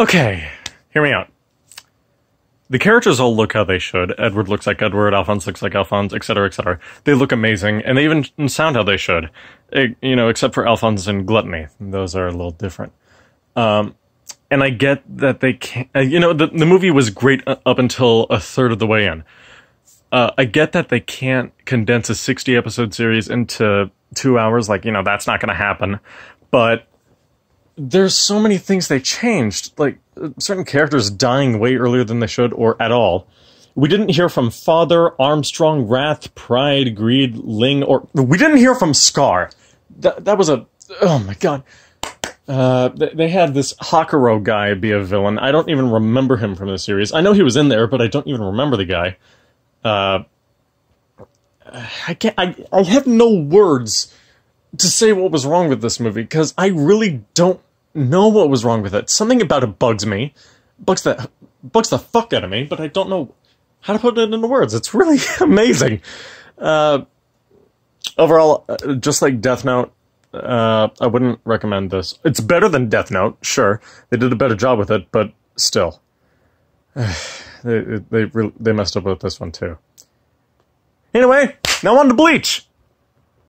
Okay, hear me out. The characters all look how they should. Edward looks like Edward, Alphonse looks like Alphonse, etc., etc. They look amazing, and they even sound how they should. Eh, you know, except for Alphonse and Gluttony. Those are a little different. Um, and I get that they can't. Uh, you know, the the movie was great up until a third of the way in. Uh, I get that they can't condense a sixty episode series into two hours. Like, you know, that's not going to happen. But there's so many things they changed, like certain characters dying way earlier than they should or at all. We didn't hear from Father, Armstrong, Wrath, Pride, Greed, Ling, or we didn't hear from Scar. That that was a oh my god. Uh, they had this Hakuro guy be a villain. I don't even remember him from the series. I know he was in there, but I don't even remember the guy. Uh, I can't. I I have no words to say what was wrong with this movie because I really don't know what was wrong with it. Something about it bugs me, bugs the bugs the fuck out of me, but I don't know how to put it into words. It's really amazing. Uh, overall, uh, just like Death Note, uh, I wouldn't recommend this. It's better than Death Note, sure. They did a better job with it, but still, they they they messed up with this one too. Anyway, now on to Bleach.